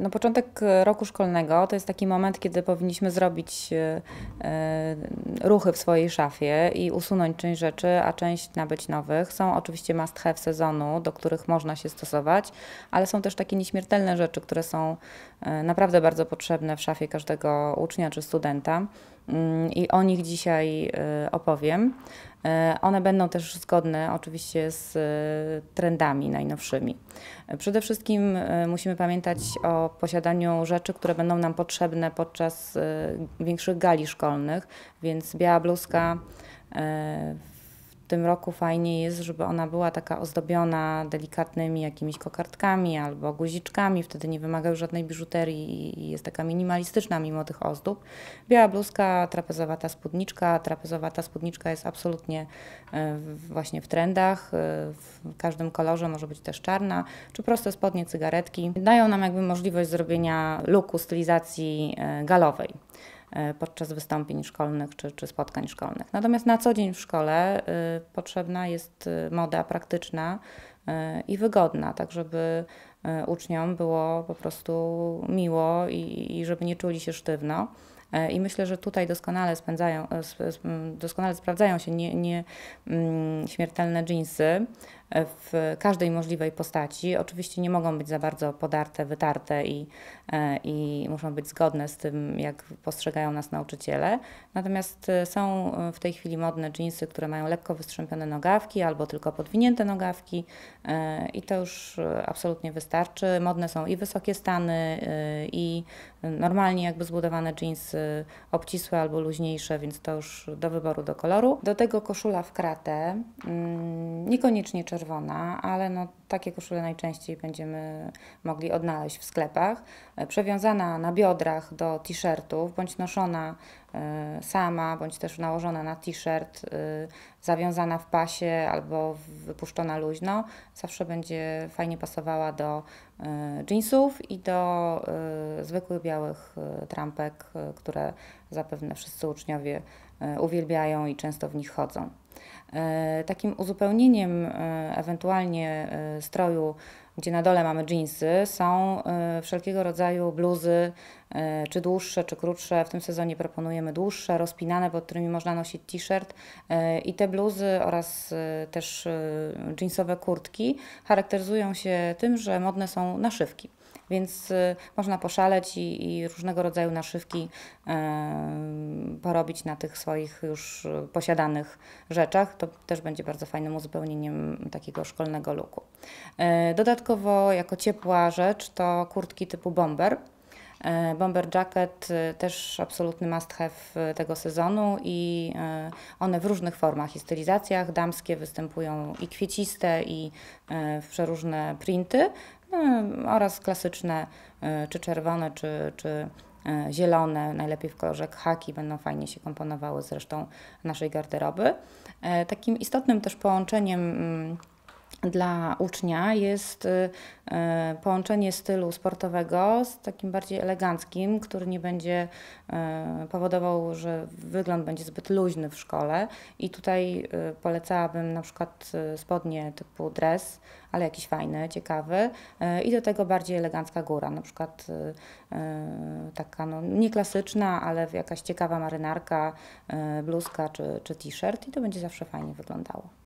No, początek e, roku szkolnego to jest taki moment, kiedy powinniśmy zrobić e, e, ruchy w swojej szafie i usunąć część rzeczy, a część nabyć nowych. Są oczywiście must have sezonu, do których można się stosować, ale są też takie nieśmiertelne rzeczy, które są naprawdę bardzo potrzebne w szafie każdego ucznia czy studenta. Mm, I o nich dzisiaj opowiem. One będą też zgodne oczywiście z trendami najnowszymi. Przede wszystkim musimy pamiętać o posiadaniu rzeczy, które będą nam potrzebne podczas większych gali szkolnych, więc biała bluzka w tym roku fajnie jest, żeby ona była taka ozdobiona delikatnymi jakimiś kokardkami albo guziczkami, wtedy nie wymaga już żadnej biżuterii i jest taka minimalistyczna mimo tych ozdób. Biała bluzka, trapezowata spódniczka. Trapezowata spódniczka jest absolutnie e, właśnie w trendach, e, w każdym kolorze, może być też czarna, czy proste spodnie, cygaretki. Dają nam jakby możliwość zrobienia luku, stylizacji e, galowej. E, podczas wystąpień szkolnych czy, czy spotkań szkolnych. Natomiast na co dzień w szkole y, potrzebna jest y, moda praktyczna i wygodna, tak żeby uczniom było po prostu miło i, i żeby nie czuli się sztywno. E, I myślę, że tutaj doskonale, spędzają, doskonale sprawdzają się nie, nie mm, śmiertelne jeansy, w każdej możliwej postaci. Oczywiście nie mogą być za bardzo podarte, wytarte i, e, i muszą być zgodne z tym, jak postrzegają nas nauczyciele. Natomiast e, są w tej chwili modne jeansy, które mają lekko wystrzępione nogawki albo tylko podwinięte nogawki e, i to już absolutnie wystarczy. Modne są i wysokie stany, i normalnie jakby zbudowane jeansy, obcisłe albo luźniejsze, więc to już do wyboru, do koloru. Do tego koszula w kratę, mm, niekoniecznie czerwona, czerwona, ale no, takie koszule najczęściej będziemy mogli odnaleźć w sklepach. E, przewiązana na biodrach do t-shirtów, bądź noszona y, sama, bądź też nałożona na t-shirt, y, zawiązana w pasie albo wypuszczona luźno, zawsze będzie fajnie pasowała do jeansów i do zwykłych białych trampek, które zapewne wszyscy uczniowie uwielbiają i często w nich chodzą. E, takim uzupełnieniem e, ewentualnie zdroju gdzie na dole mamy jeansy, są wszelkiego rodzaju bluzy, czy dłuższe, czy krótsze. W tym sezonie proponujemy dłuższe, rozpinane, pod którymi można nosić t-shirt. I te bluzy oraz też jeansowe kurtki charakteryzują się tym, że modne są naszywki więc y, można poszaleć i, i różnego rodzaju naszywki porobić na tych swoich już posiadanych rzeczach. To też będzie bardzo fajnym uzupełnieniem takiego szkolnego luku. Dodatkowo jako ciepła rzecz to kurtki typu bomber. E, bomber jacket e, też absolutny must have tego sezonu i one w różnych formach i stylizacjach damskie występują i kwieciste i w przeróżne printy, no, oraz klasyczne, e, czy czerwone, czy, czy e, zielone, najlepiej w kolorze haki, będą fajnie się komponowały z resztą naszej garderoby. E, takim istotnym też połączeniem mm, dla ucznia jest połączenie stylu sportowego z takim bardziej eleganckim, który nie będzie powodował, że wygląd będzie zbyt luźny w szkole. I tutaj polecałabym na przykład spodnie typu dress ale jakiś fajny, ciekawy i do tego bardziej elegancka góra, na przykład taka no, nie klasyczna, ale jakaś ciekawa marynarka, bluzka czy, czy t-shirt i to będzie zawsze fajnie wyglądało.